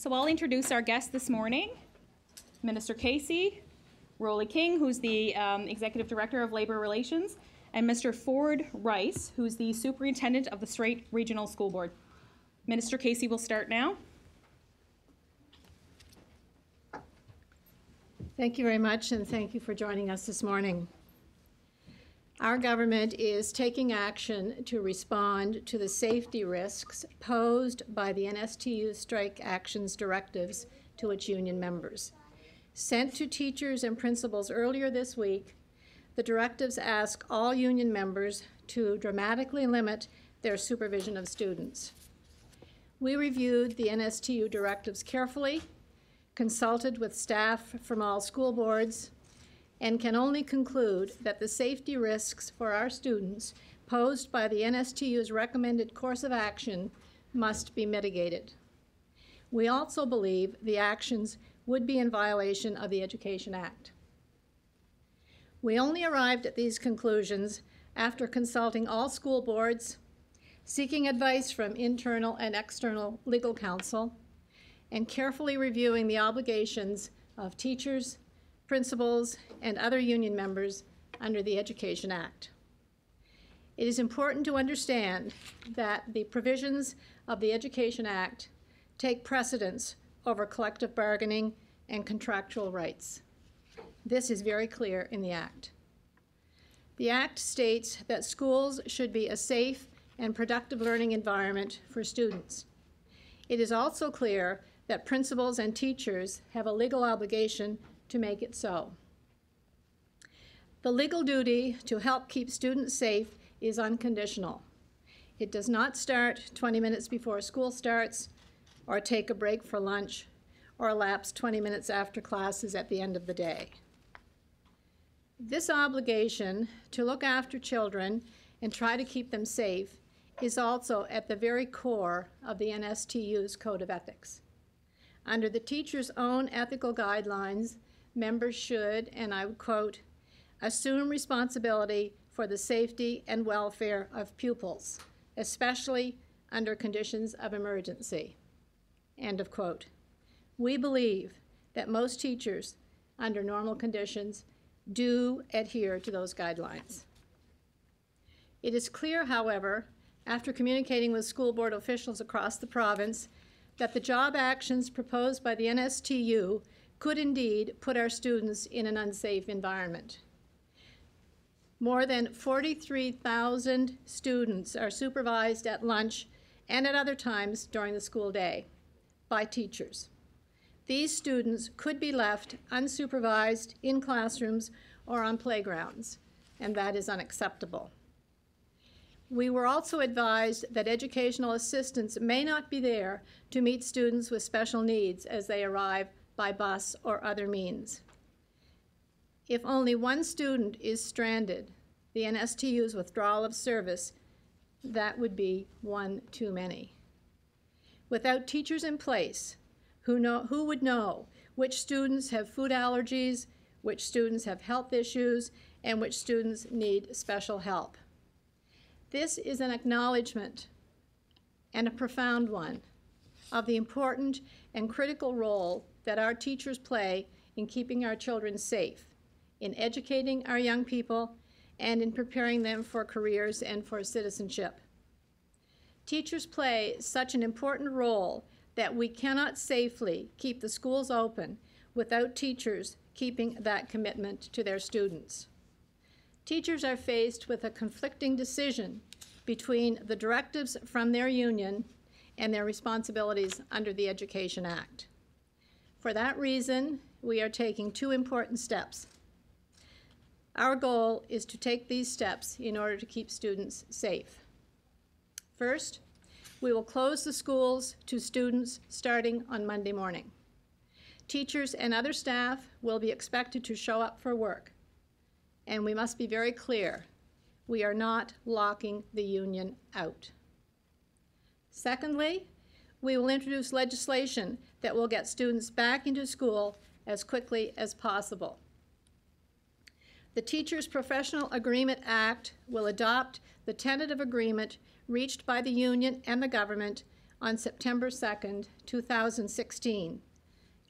So I'll introduce our guests this morning, Minister Casey, Rolly King, who's the um, Executive Director of Labor Relations, and Mr. Ford Rice, who's the Superintendent of the Strait Regional School Board. Minister Casey will start now. Thank you very much, and thank you for joining us this morning. Our government is taking action to respond to the safety risks posed by the NSTU strike actions directives to its union members. Sent to teachers and principals earlier this week, the directives ask all union members to dramatically limit their supervision of students. We reviewed the NSTU directives carefully, consulted with staff from all school boards, and can only conclude that the safety risks for our students posed by the NSTU's recommended course of action must be mitigated. We also believe the actions would be in violation of the Education Act. We only arrived at these conclusions after consulting all school boards, seeking advice from internal and external legal counsel, and carefully reviewing the obligations of teachers, principals, and other union members under the Education Act. It is important to understand that the provisions of the Education Act take precedence over collective bargaining and contractual rights. This is very clear in the Act. The Act states that schools should be a safe and productive learning environment for students. It is also clear that principals and teachers have a legal obligation to make it so. The legal duty to help keep students safe is unconditional. It does not start 20 minutes before school starts, or take a break for lunch, or lapse 20 minutes after classes at the end of the day. This obligation to look after children and try to keep them safe is also at the very core of the NSTU's Code of Ethics. Under the teacher's own ethical guidelines, members should, and I quote, assume responsibility for the safety and welfare of pupils, especially under conditions of emergency. End of quote. We believe that most teachers, under normal conditions, do adhere to those guidelines. It is clear, however, after communicating with school board officials across the province, that the job actions proposed by the NSTU could indeed put our students in an unsafe environment. More than 43,000 students are supervised at lunch and at other times during the school day by teachers. These students could be left unsupervised in classrooms or on playgrounds, and that is unacceptable. We were also advised that educational assistants may not be there to meet students with special needs as they arrive by bus or other means. If only one student is stranded, the NSTU's withdrawal of service, that would be one too many. Without teachers in place who, know, who would know which students have food allergies, which students have health issues, and which students need special help. This is an acknowledgement, and a profound one, of the important and critical role that our teachers play in keeping our children safe, in educating our young people, and in preparing them for careers and for citizenship. Teachers play such an important role that we cannot safely keep the schools open without teachers keeping that commitment to their students. Teachers are faced with a conflicting decision between the directives from their union and their responsibilities under the Education Act. For that reason, we are taking two important steps. Our goal is to take these steps in order to keep students safe. First, we will close the schools to students starting on Monday morning. Teachers and other staff will be expected to show up for work. And we must be very clear, we are not locking the union out. Secondly, we will introduce legislation that will get students back into school as quickly as possible. The Teachers Professional Agreement Act will adopt the tentative agreement reached by the union and the government on September 2nd, 2016,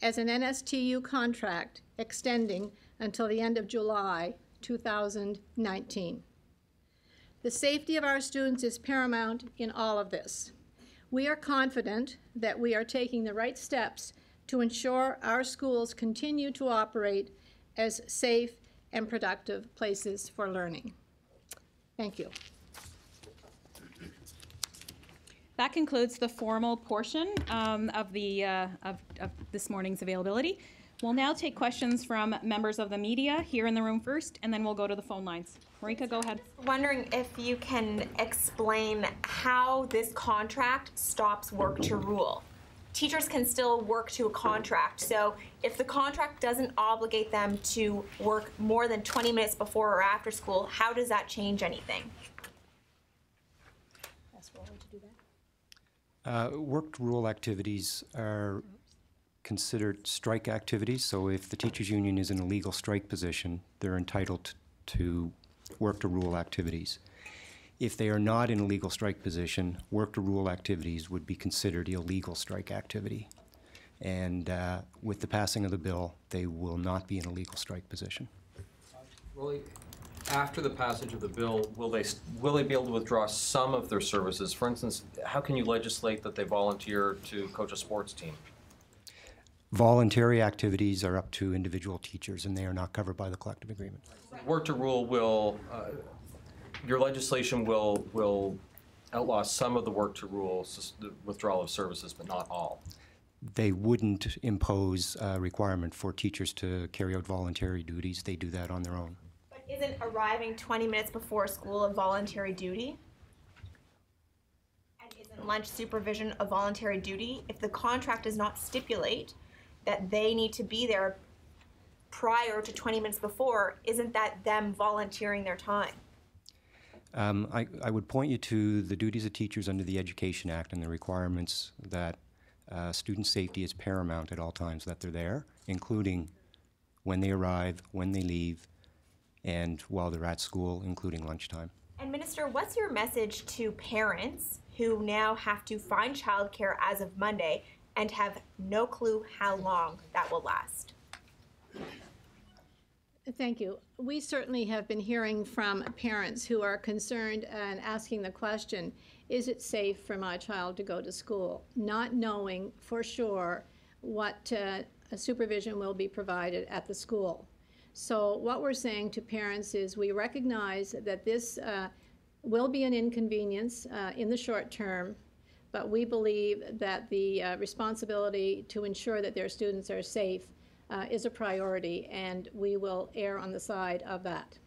as an NSTU contract extending until the end of July 2019. The safety of our students is paramount in all of this. We are confident that we are taking the right steps to ensure our schools continue to operate as safe and productive places for learning. Thank you. That concludes the formal portion um, of the uh, of, of this morning's availability. We'll now take questions from members of the media here in the room first, and then we'll go to the phone lines. Marika, go ahead. Wondering if you can explain how this contract stops work to rule. Teachers can still work to a contract, so if the contract doesn't obligate them to work more than 20 minutes before or after school, how does that change anything? Uh, Worked rule activities are considered strike activities, so if the teachers' union is in a legal strike position, they're entitled to work to rule activities. If they are not in a legal strike position, work to rule activities would be considered illegal strike activity. And uh, with the passing of the bill, they will not be in a legal strike position. After the passage of the bill, will they, will they be able to withdraw some of their services? For instance, how can you legislate that they volunteer to coach a sports team? Voluntary activities are up to individual teachers, and they are not covered by the collective agreement. Work to rule will, uh, your legislation will, will outlaw some of the work to rule, the withdrawal of services, but not all. They wouldn't impose a requirement for teachers to carry out voluntary duties. They do that on their own. But isn't arriving 20 minutes before school a voluntary duty? And isn't lunch supervision a voluntary duty? If the contract does not stipulate that they need to be there prior to 20 minutes before, isn't that them volunteering their time? Um, I, I would point you to the duties of teachers under the Education Act and the requirements that uh, student safety is paramount at all times, that they're there, including when they arrive, when they leave, and while they're at school, including lunchtime. And Minister, what's your message to parents who now have to find childcare as of Monday and have no clue how long that will last? Thank you. We certainly have been hearing from parents who are concerned and asking the question, is it safe for my child to go to school? Not knowing for sure what uh, supervision will be provided at the school. So what we're saying to parents is we recognize that this uh, will be an inconvenience uh, in the short term, but we believe that the uh, responsibility to ensure that their students are safe uh, is a priority, and we will err on the side of that.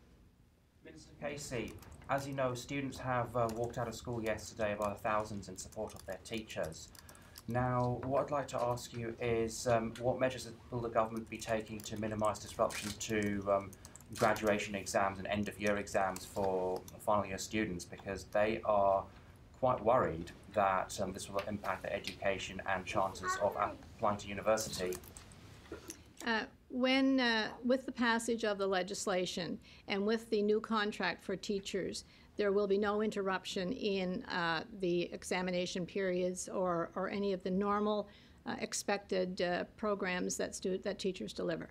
Minister Casey, as you know, students have uh, walked out of school yesterday by the thousands in support of their teachers. Now, what I'd like to ask you is um, what measures will the government be taking to minimise disruption to um, graduation exams and end of year exams for final year students because they are quite worried that um, this will impact their education and chances of applying to university. Uh, When, uh, with the passage of the legislation and with the new contract for teachers, there will be no interruption in uh, the examination periods or, or any of the normal uh, expected uh, programs that stu, that teachers deliver.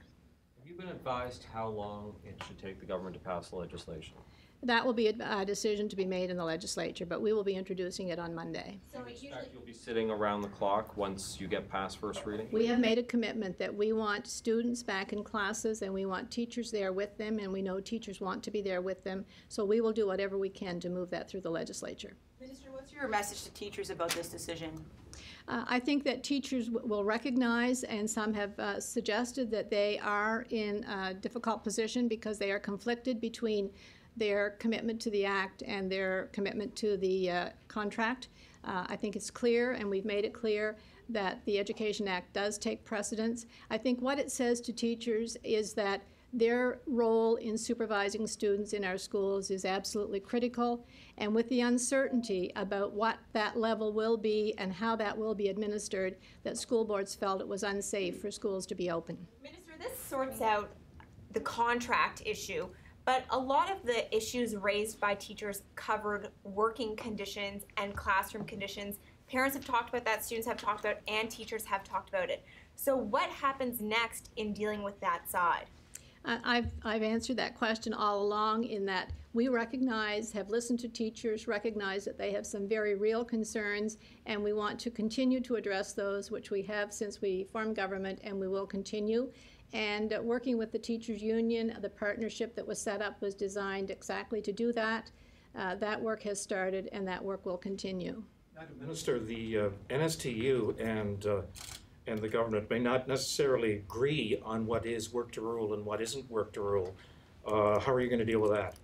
Have you been advised how long it should take the government to pass the legislation? That will be a, a decision to be made in the legislature, but we will be introducing it on Monday. So it usually You'll be sitting around the clock once you get past first reading? We have made a commitment that we want students back in classes and we want teachers there with them, and we know teachers want to be there with them. So we will do whatever we can to move that through the legislature. Minister, what's your message to teachers about this decision? Uh, I think that teachers w- will recognize, and some have uh, suggested that they are in a difficult position because they are conflicted between their commitment to the act and their commitment to the uh, contract. Uh, I think it's clear, and we've made it clear, that the Education Act does take precedence. I think what it says to teachers is that their role in supervising students in our schools is absolutely critical. And with the uncertainty about what that level will be and how that will be administered, that school boards felt it was unsafe for schools to be open. Minister, this sorts out the contract issue, but a lot of the issues raised by teachers covered working conditions and classroom conditions, Parents have talked about that, students have talked about, it, and teachers have talked about it. So, what happens next in dealing with that side? I've, I've answered that question all along in that we recognize, have listened to teachers, recognize that they have some very real concerns, and we want to continue to address those, which we have since we formed government, and we will continue. And uh, working with the teachers' union, the partnership that was set up was designed exactly to do that. Uh, That work has started, and that work will continue. Madam Minister, the uh, NSTU and, uh, and the government may not necessarily agree on what is work to rule and what isn't work to rule. Uh, How are you going to deal with that?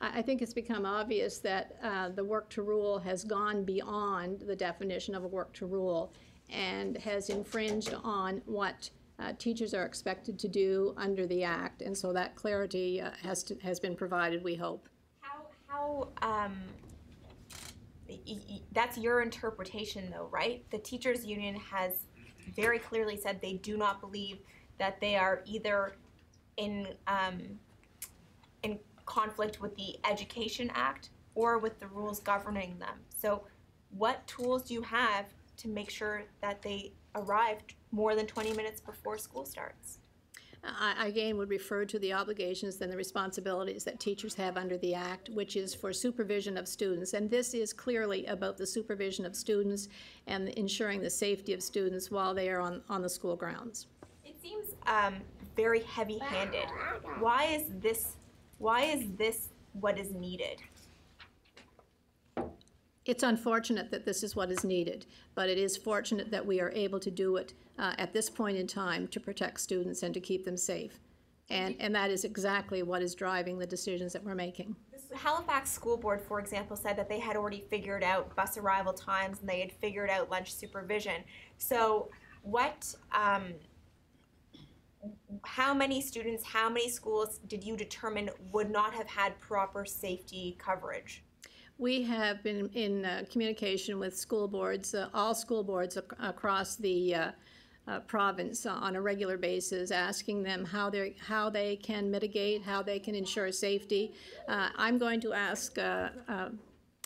I, I think it's become obvious that uh, the work to rule has gone beyond the definition of a work to rule and has infringed on what uh, teachers are expected to do under the Act. And so that clarity uh, has, to, has been provided, we hope. How, how, um, that's your interpretation though, right? The teachers union has very clearly said they do not believe that they are either in, um, in conflict with the Education Act or with the rules governing them. So what tools do you have to make sure that they arrived more than twenty minutes before school starts? I, I again would refer to the obligations and the responsibilities that teachers have under the Act, which is for supervision of students. And this is clearly about the supervision of students and ensuring the safety of students while they are on, on the school grounds. It seems um, very heavy-handed. Why is this? Why is this what is needed? It's unfortunate that this is what is needed, but it is fortunate that we are able to do it uh, at this point in time to protect students and to keep them safe. And, and that is exactly what is driving the decisions that we're making. The Halifax School Board, for example, said that they had already figured out bus arrival times and they had figured out lunch supervision. So, what? Um, how many students, how many schools did you determine would not have had proper safety coverage? We have been in uh, communication with school boards, uh, all school boards ac- across the uh, uh, province on a regular basis, asking them how they how they can mitigate, how they can ensure safety. Uh, I'm going to ask.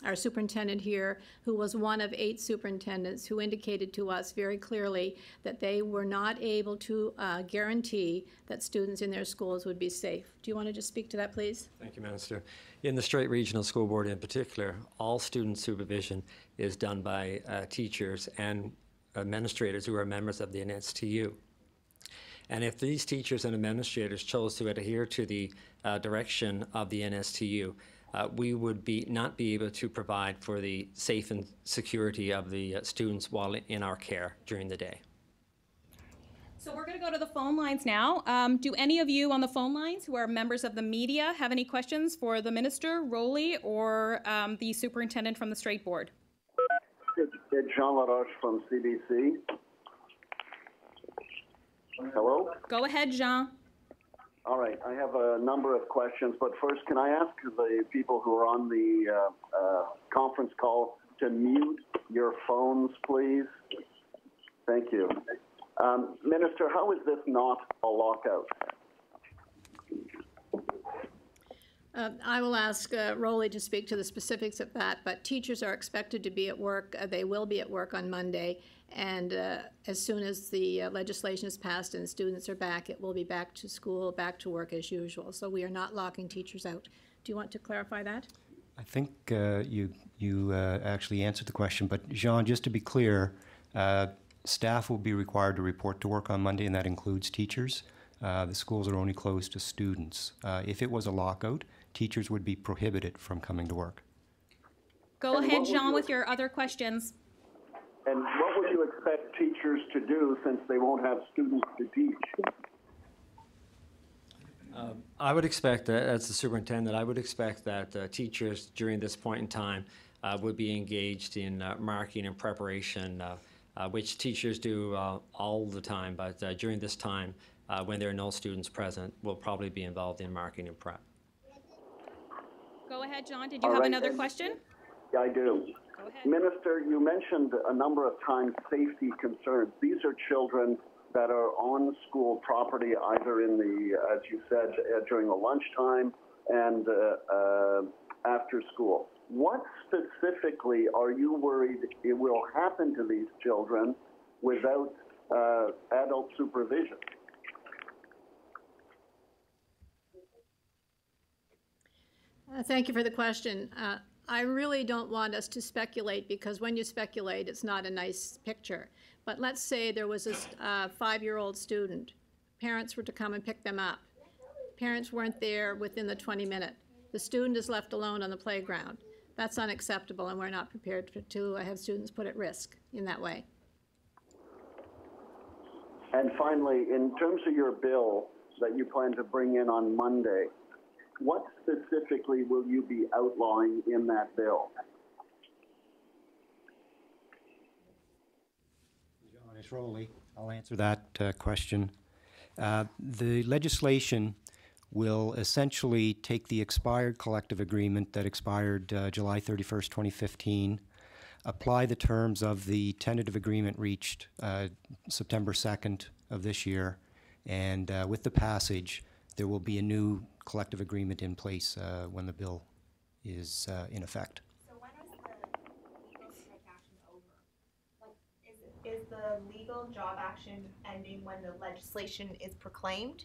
Our superintendent here, who was one of eight superintendents, who indicated to us very clearly that they were not able to uh, guarantee that students in their schools would be safe. Do you want to just speak to that, please? Thank you, Minister. In the Strait Regional School Board in particular, all student supervision is done by uh, teachers and administrators who are members of the NSTU. And if these teachers and administrators chose to adhere to the uh, direction of the NSTU, uh, we would be not be able to provide for the safe and security of the uh, students while in our care during the day. So we're going to go to the phone lines now. Um, do any of you on the phone lines who are members of the media have any questions for the minister, Rowley, or um, the superintendent from the Strait Board? It's, it's Jean Laroche from CBC. Hello? Go ahead, Jean. All right, I have a number of questions, but first, can I ask the people who are on the uh, uh, conference call to mute your phones, please? Thank you. Um, Minister, how is this not a lockout? Uh, I will ask uh, Rowley to speak to the specifics of that, but teachers are expected to be at work. Uh, they will be at work on Monday, and uh, as soon as the uh, legislation is passed and students are back, it will be back to school, back to work as usual. So we are not locking teachers out. Do you want to clarify that? I think uh, you you actually answered the question, but Jean, just to be clear, staff will be required to report to work on Monday, and that includes teachers. The schools are only closed to students. If it was a lockout, teachers would be prohibited from coming to work. Go And ahead, what would Jean, you- with your other questions. And what would you expect teachers to do since they won't have students to teach? I would expect, that, as the superintendent, I would expect that uh, teachers during this point in time uh, would be engaged in uh, marking and preparation, uh, uh, which teachers do uh, all the time, but uh, during this time, uh, when there are no students present, will probably be involved in marking and prep. Go ahead, John. Did you All have right, another then. question? Yeah, I do. Go ahead. Minister, you mentioned a number of times safety concerns. These are children that are on school property, either in the, as you said, uh, during the lunchtime and uh, uh, after school. what specifically are you worried it will happen to these children without uh, adult supervision? Uh, Thank you for the question. Uh, I really don't want us to speculate because when you speculate, it's not a nice picture. But let's say there was a uh, five-year-old student. Parents were to come and pick them up. Parents weren't there within the 20 minute. The student is left alone on the playground. That's unacceptable, and we're not prepared to- to have students put at risk in that way. And finally, in terms of your bill that you plan to bring in on Monday, what specifically will you be outlawing in that bill? John, it's Rowley. I'll answer that uh, question. Uh, The legislation will essentially take the expired collective agreement that expired uh, July 31st, 2015, apply the terms of the tentative agreement reached uh, September 2nd of this year, and uh, with the passage, there will be a new collective agreement in place uh, when the bill is uh, in effect. So when is the legal strike action over? Like, is, is the legal job action ending when the legislation is proclaimed?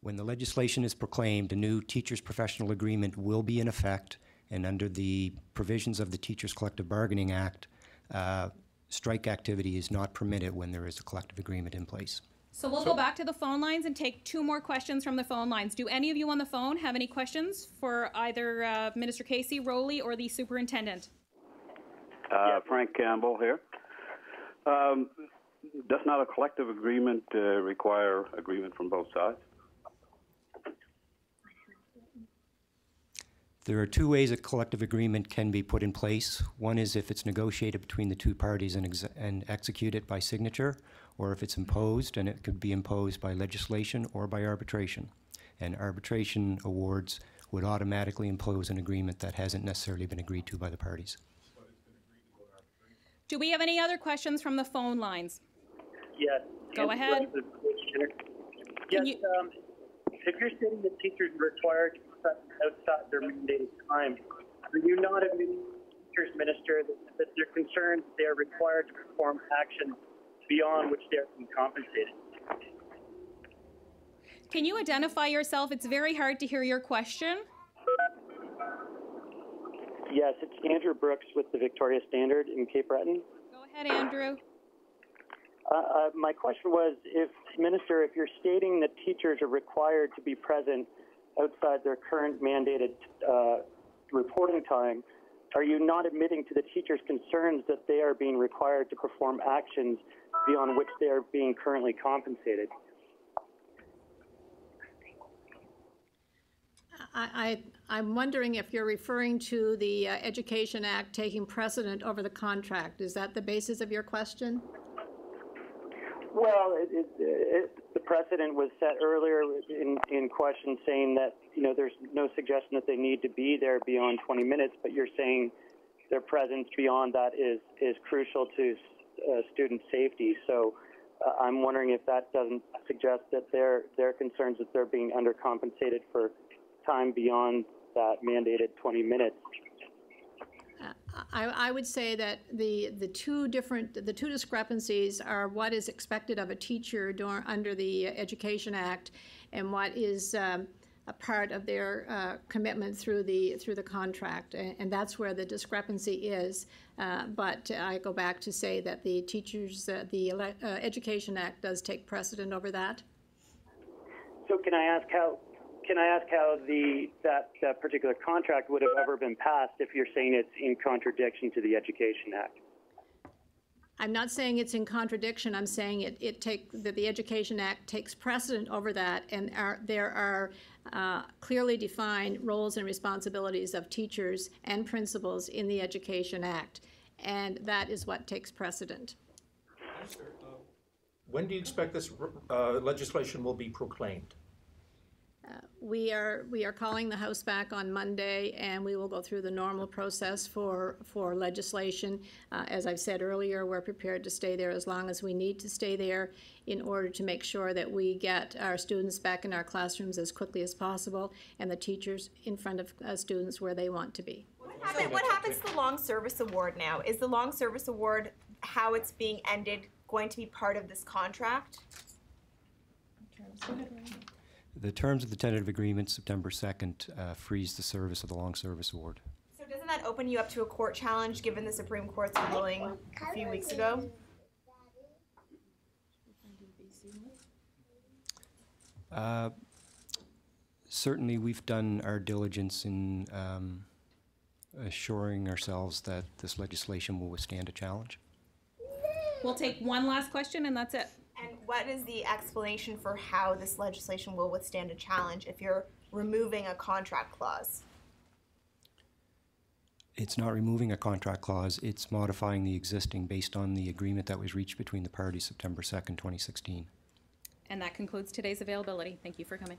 When the legislation is proclaimed, a new teachers' professional agreement will be in effect, and under the provisions of the Teachers Collective Bargaining Act, uh, strike activity is not permitted when there is a collective agreement in place. So we'll go back to the phone lines and take two more questions from the phone lines. Do any of you on the phone have any questions for either uh, Minister Casey, Rowley, or the superintendent? Uh, Frank Campbell here. Um, does not a collective agreement uh, require agreement from both sides? There are two ways a collective agreement can be put in place. One is if it's negotiated between the two parties and, ex- and executed by signature, or if it's imposed, and it could be imposed by legislation or by arbitration. And arbitration awards would automatically impose an agreement that hasn't necessarily been agreed to by the parties. Do we have any other questions from the phone lines? Yes. Go And ahead. Yes, you- um, if you're stating that teachers are required to set outside their mandated time, are you not admitting, teachers, Minister, that, that they're concerned they are required to perform actions beyond which they are being compensated? Can you identify yourself? It's very hard to hear your question. Yes, it's Andrew Brooks with the Victoria Standard in Cape Breton. Go ahead, Andrew. Uh, uh, my question was, if Minister, if you're stating that teachers are required to be present outside their current mandated uh, reporting time, are you not admitting to the teachers' concerns that they are being required to perform actions beyond which they are being currently compensated? I, I'm wondering if you're referring to the uh, Education Act taking precedent over the contract. Is that the basis of your question? Well, it, it, it, the precedent was set earlier in, in question saying that, you know, there's no suggestion that they need to be there beyond 20 minutes, but you're saying their presence beyond that is, is crucial to uh, student safety. So uh, I'm wondering if that doesn't suggest that their, their concerns that they're being undercompensated for time beyond that mandated 20 minutes. I, I would say that the, the two different, the two discrepancies are what is expected of a teacher under the Education Act and what is um, a part of their uh, commitment through the, through the contract. A- And that's where the discrepancy is. Uh, But I go back to say that the teachers, uh, the uh, Education Act does take precedent over that. So can I ask how can I ask how the that, that particular contract would have ever been passed if you're saying it's in contradiction to the Education Act? I'm not saying it's in contradiction. I'm saying it, it take, that the Education Act takes precedent over that, and are, there are uh, clearly defined roles and responsibilities of teachers and principals in the Education Act, and that is what takes precedent. When do you expect this uh, legislation will be proclaimed? We are, we are calling the House back on Monday, and we will go through the normal process for, for legislation. Uh, As I've said earlier, we're prepared to stay there as long as we need to stay there in order to make sure that we get our students back in our classrooms as quickly as possible, and the teachers in front of uh, students where they want to be. What happen- what happens to the long service award now? Is the long service award, how it's being ended, going to be part of this contract? The terms of the tentative agreement, September 2nd, uh, freeze the service of the long service award. So doesn't that open you up to a court challenge, given the Supreme Court's ruling a few weeks ago? Uh, Certainly, we've done our diligence in um, assuring ourselves that this legislation will withstand a challenge. We'll take one last question and that's it. And what is the explanation for how this legislation will withstand a challenge if you're removing a contract clause? It's not removing a contract clause, it's modifying the existing based on the agreement that was reached between the parties September 2nd, 2016. And that concludes today's availability. Thank you for coming.